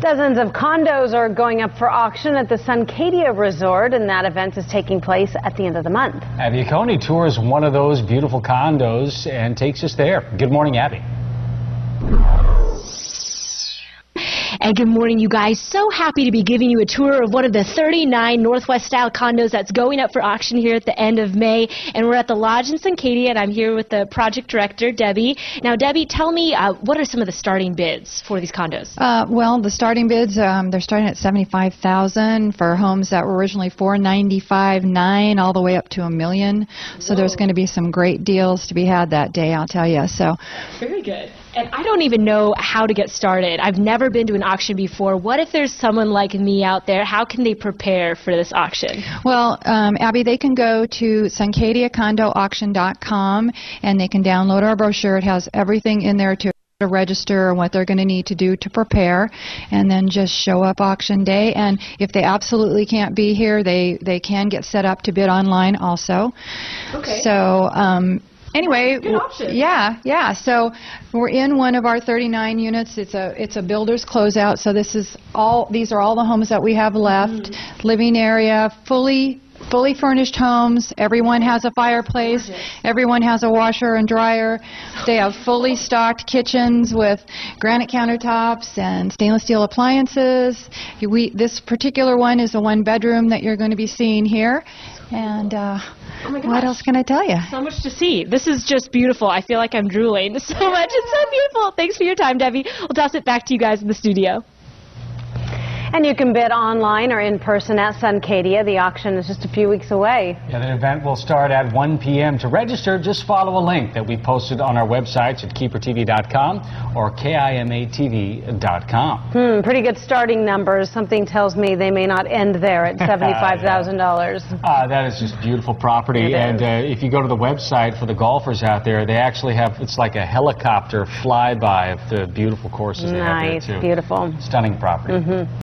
Dozens of condos are going up for auction at the Suncadia Resort, and that event is taking place at the end of the month. Abby Coney tours one of those beautiful condos and takes us there. Good morning, Abby. And good morning, you guys. So happy to be giving you a tour of one of the 39 Northwest style condos that's going up for auction here at the end of May. And we're at the Lodge in Suncadia, and I'm here with the project director, Debbie. Now, Debbie, tell me uh, what are some of the starting bids for these condos? Uh, well, the starting bids um, they're starting at seventy-five thousand for homes that were originally four ninety-five nine, all the way up to a million. So there's going to be some great deals to be had that day, I'll tell you. So Very good. And I don't even know how to get started. I've never been to an auction before. What if there's someone like me out there? How can they prepare for this auction? Well, um, Abby, they can go to suncadiacondoauction.com and they can download our brochure. It has everything in there to to register and what they're going to need to do to prepare and then just show up auction day and if they absolutely can't be here they they can get set up to bid online also Okay. so um anyway yeah yeah. So we're in one of our 39 units. It's a it's a builder's closeout. So this is all these are all the homes that we have left. Living area fully fully furnished homes. Everyone has a fireplace. Everyone has a washer and dryer. They have fully stocked kitchens with granite countertops and stainless steel appliances. We this particular one is a one bedroom that you're going to be seeing here. And uh, Oh my what else can I tell you? So much to see. This is just beautiful. I feel like I'm drooling so much. It's so beautiful. Thanks for your time, Debbie. We'll toss it back to you guys in the studio. And you can bid online or in person at Suncadia. The auction is just a few weeks away. Yeah, the event will start at 1 p.m. To register, just follow a link that we posted on our websites at keprtv.com or kimatv.com. Hmm, pretty good starting numbers. Something tells me they may not end there at $75,000. Uh, that is just beautiful property. It and uh, if you go to the website for the golfers out there, they actually have it's like a helicopter flyby of the beautiful courses they have Nice, there too. beautiful. Stunning property.